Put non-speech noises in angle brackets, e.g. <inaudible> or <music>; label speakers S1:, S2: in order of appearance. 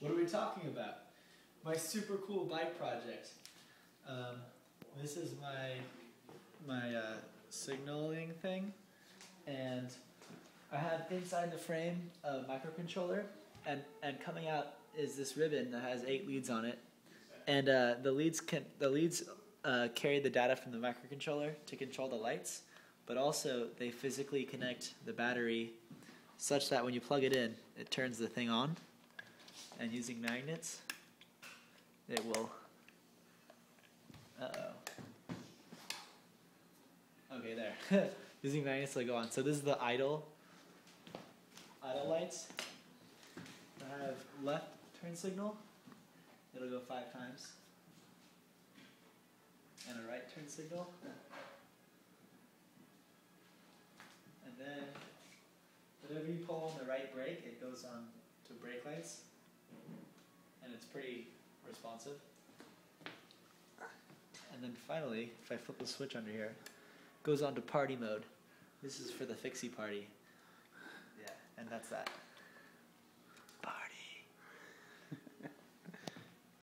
S1: What are we talking about? My super cool bike project. Um, this is my my uh, signaling thing, and I have inside the frame a microcontroller, and and coming out is this ribbon that has eight leads on it, and uh, the leads can the leads uh, carry the data from the microcontroller to control the lights, but also they physically connect the battery such that when you plug it in, it turns the thing on, and using magnets, it will. Uh oh. Okay, there. <laughs> using magnets to go on. So this is the idle idle lights. I have left turn signal. It'll go five times. And a right turn signal. And then whatever you pull on the right brake, it goes on to brake lights. And it's pretty responsive. And then finally, if I flip the switch under here, it goes on to party mode. This is for the fixie party. Yeah, and that's that.